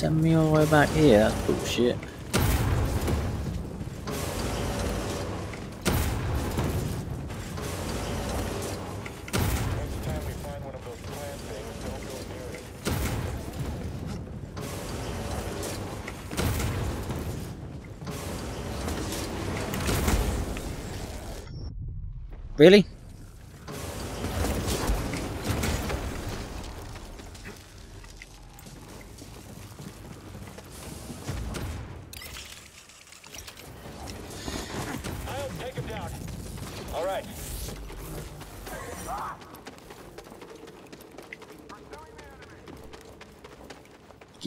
send me all the way back here? Oh, That's bullshit.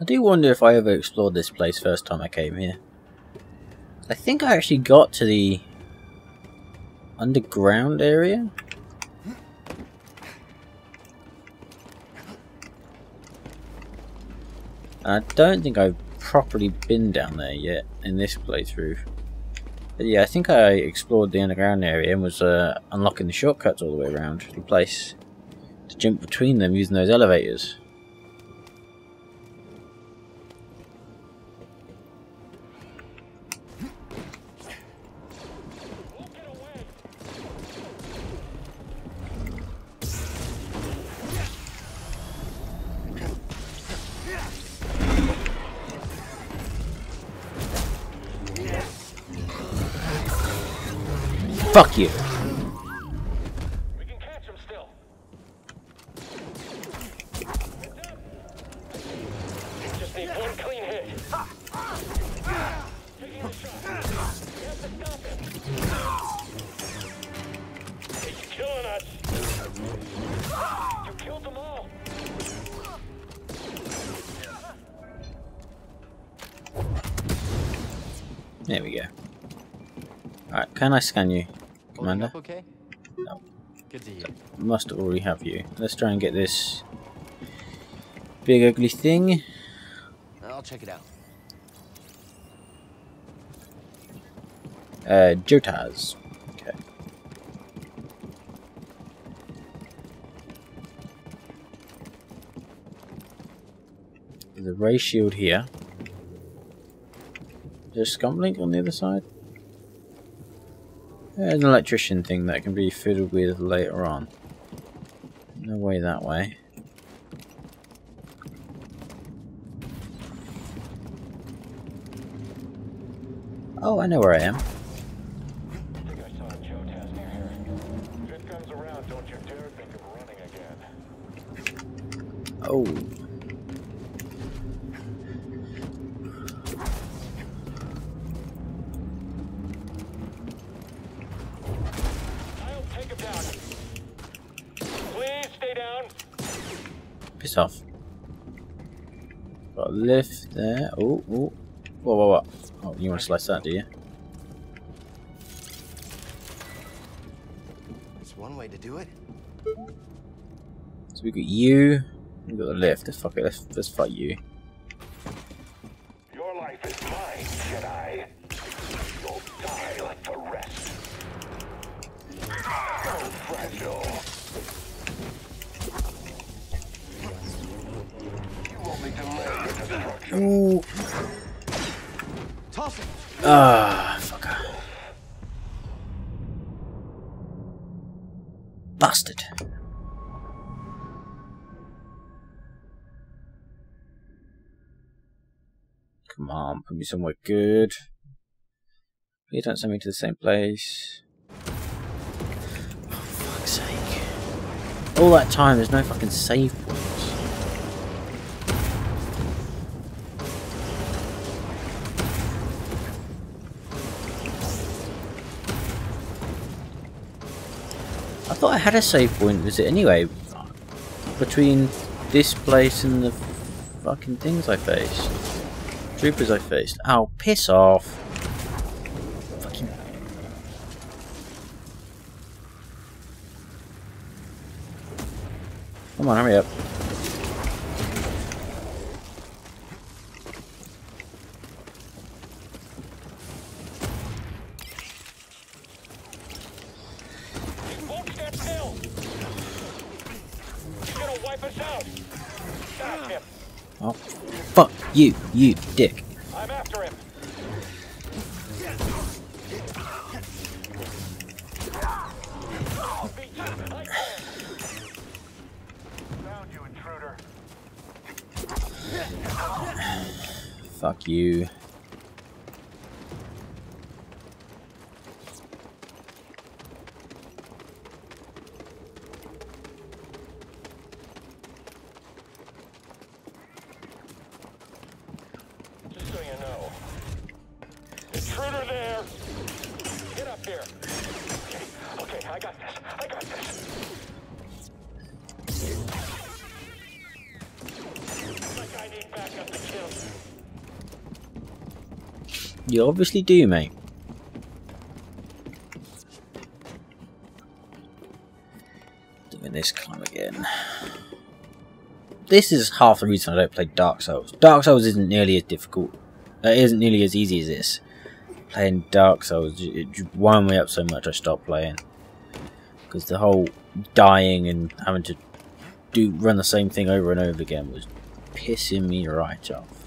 I do wonder if I ever explored this place first time I came here. I think I actually got to the underground area. I don't think I've properly been down there yet in this playthrough. But yeah, I think I explored the underground area and was uh, unlocking the shortcuts all the way around the place to jump between them using those elevators. Them all. There we go. Alright, can I scan you, Commander? okay? No. Good to hear. Must already have you. Let's try and get this big ugly thing. I'll check it out. Uh, Jotaz. Okay. There's a ray shield here. There's a scomp link on the other side. An electrician thing that can be fiddled with later on. No way that way. Oh, I know where I am. I saw a Jotaz near here. If it comes around, don't you dare think of running again. Oh. I'll take him down. Please stay down. Piss. Got a lift there. Oh, oh. Whoa, whoa, whoa. Oh, you want to slice that, do you? That's one way to do it. So we got you. We got the lift. Fuck it. Let's let's fight you. Your life is mine, Jedi. Ooh. Ah, fucker. Bastard. Come on, put me somewhere good. Please don't send me to the same place. For fuck's sake. All that time, there's no fucking save points. Thought I had a save point, was it anyway? Between this place and the fucking things I faced. Troopers I faced. Oh, piss off. Fucking. Come on, hurry up. Won't stand still! He's gonna wipe us out! Got him! Oh, fuck you, you dick. I'm after him! I'll beat You obviously do, mate. Doing this climb again. This is half the reason I don't play Dark Souls. Dark Souls isn't nearly as difficult. Uh, it isn't nearly as easy as this. Playing Dark Souls, it wound me up so much I stopped playing. Because the whole dying and having to do run the same thing over and over again was pissing me right off.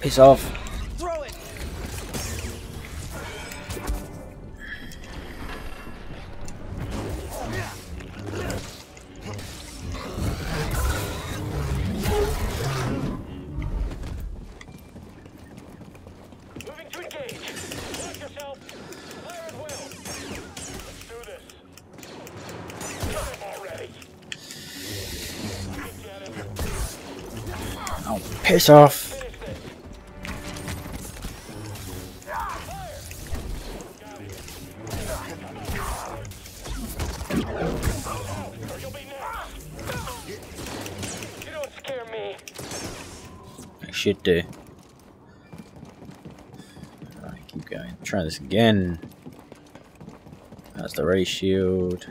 Piss off. Throw it! Moving to engage. Watch yourself. Fire at will. Let's do this. Get already. Oh, piss off. Should do. Alright, keep going. Try this again. That's the ray shield.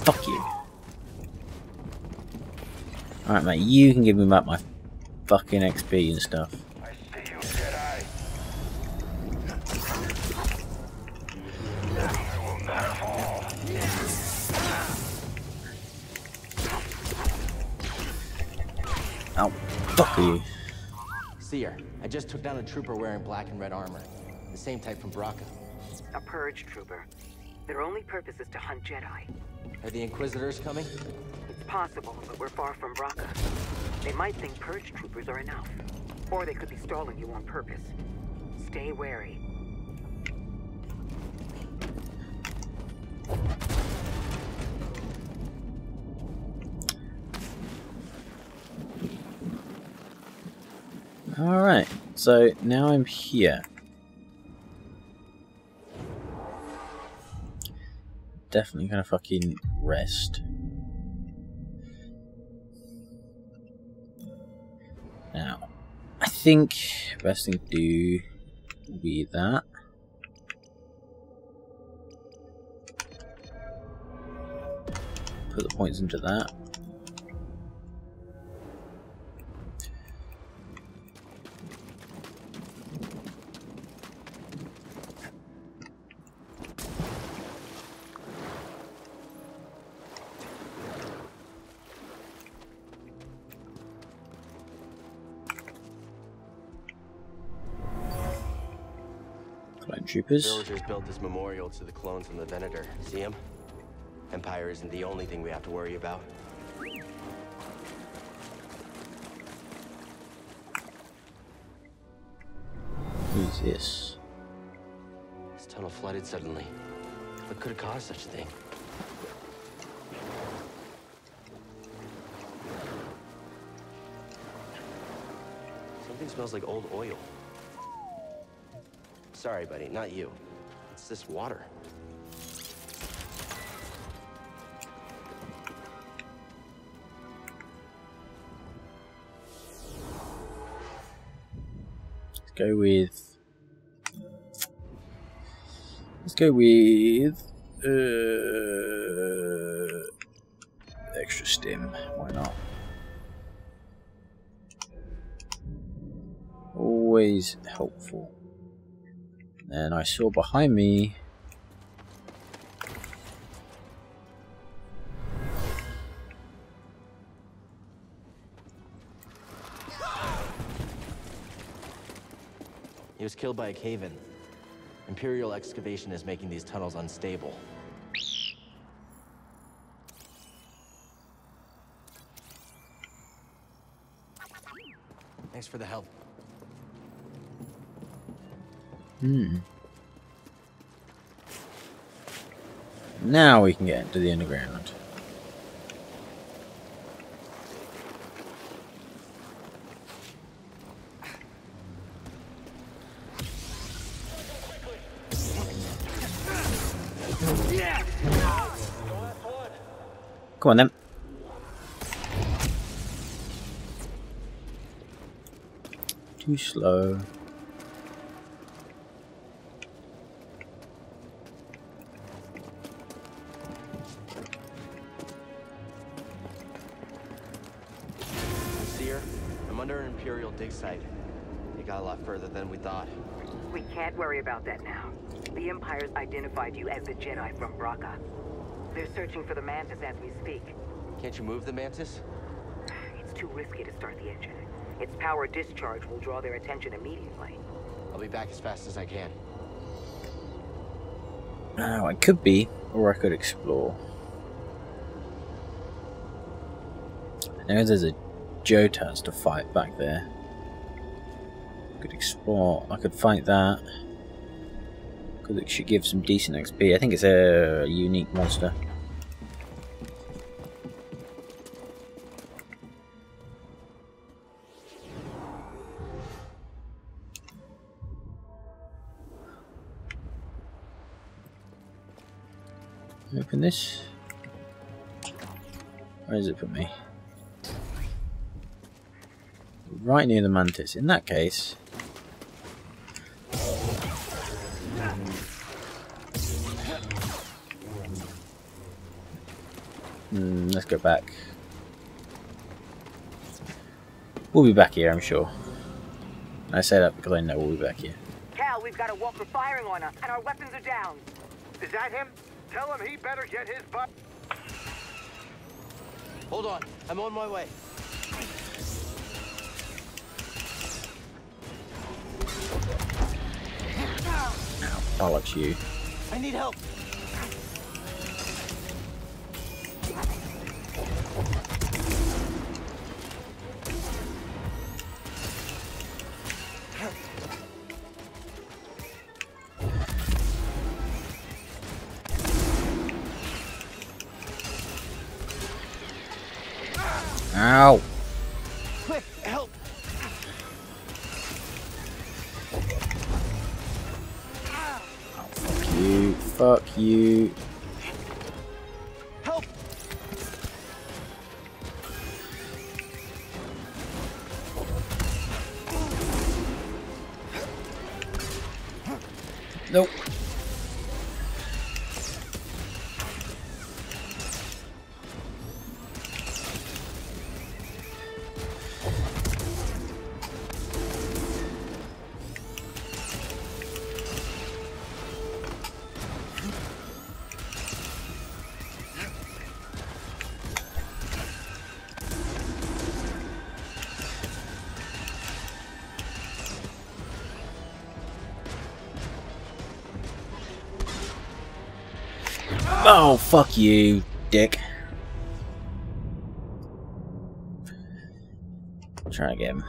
Fuck you. Alright, mate, you can give me back my fucking XP and stuff. I see you, Jedi. I will not fall. Oh, fuck you. Cere, I just took down a trooper wearing black and red armor. The same type from Bracca. A purge trooper. Their only purpose is to hunt Jedi. Are the Inquisitors coming? It's possible, but we're far from Bracca. They might think purge troopers are enough. Or they could be stalling you on purpose. Stay wary. Alright, so now I'm here. Definitely gonna fucking rest. Think best thing to do will be that. Put the points into that. Stormtroopers. Villagers built this memorial to the clones on the Venator. See him? Empire isn't the only thing we have to worry about. Who's this? This tunnel flooded suddenly. What could have caused such a thing? Something smells like old oil. Sorry, buddy, not you. It's this water. Let's go with. Let's go with. Uh, extra stim. Why not? Always helpful. And I saw behind me. He was killed by a cave-in. Imperial excavation is making these tunnels unstable. Thanks for the help. Hmm. Now we can get into the underground. Come on then. Too slow. Cere, I'm under an Imperial dig site. It got a lot further than we thought. We can't worry about that now. The Empire's identified you as the Jedi from Bracca. They're searching for the Mantis as we speak. Can't you move the Mantis? It's too risky to start the engine. Its power discharge will draw their attention immediately. I'll be back as fast as I can. Now, I could be, or I could explore. I know there's a Jotaz to fight back there. Could explore. I could fight that. Because it should give some decent XP. I think it's a unique monster. Open this. Where does it put me? Right near the mantis. In that case. Hmm, let's go back. We'll be back here, I'm sure. I say that because I know we'll be back here. Cal, we've got a walker firing on us, and our weapons are down. Is that him? Tell him he better get his butt. Hold on, I'm on my way. You. I need help. Ow! Oh, fuck you, dick. Try again.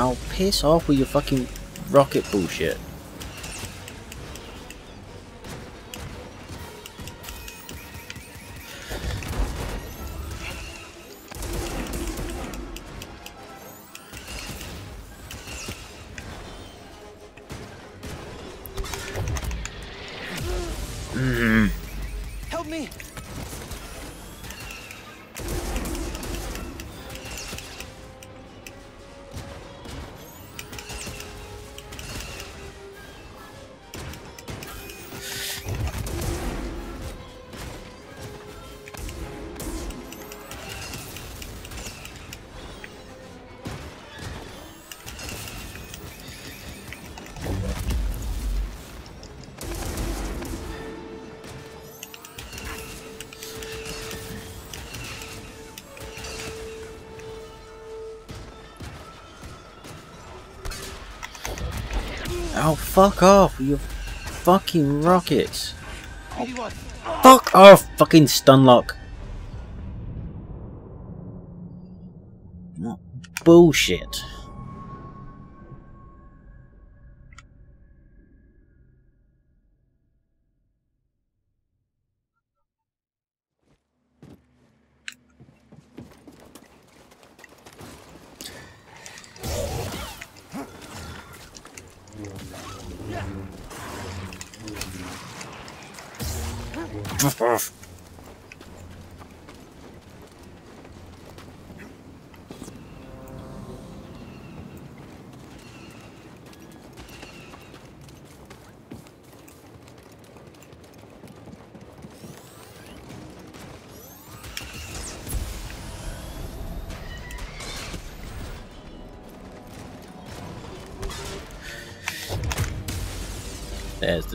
I'll piss off with your fucking rocket bullshit. Help me! Oh, fuck off you fucking rockets. 81. Fuck off, fucking stunlock. What bullshit. Fuck off.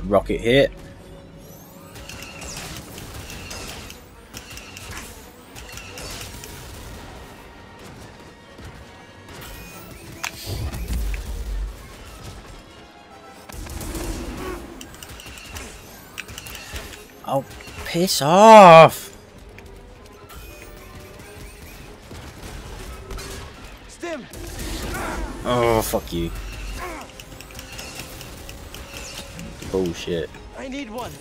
Rocket hit. Oh, piss off! Stim! Oh, fuck you. Bullshit. I need one.